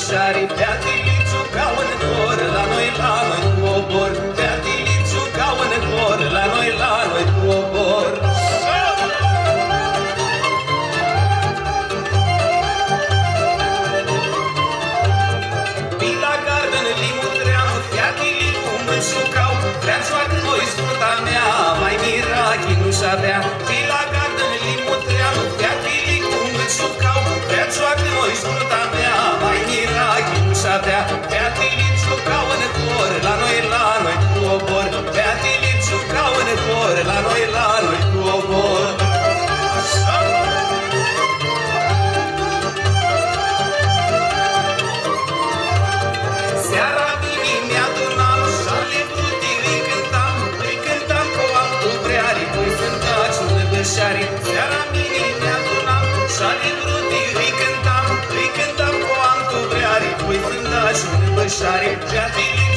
bășarii Beatilițu ca un cor, la noi la noi cu obor. Beatilițu ca un cor, la noi la noi cu obor Bila garden, limutreanu, fiatili cum îți jucau. Prea joacă noi struta mea, mai mirachi nu-și avea. Bila bășari Seara mini mi-adunam șale frutiri îi cântam Îi cântam cu am cu breari Păi fântaci un bășari Și-a fi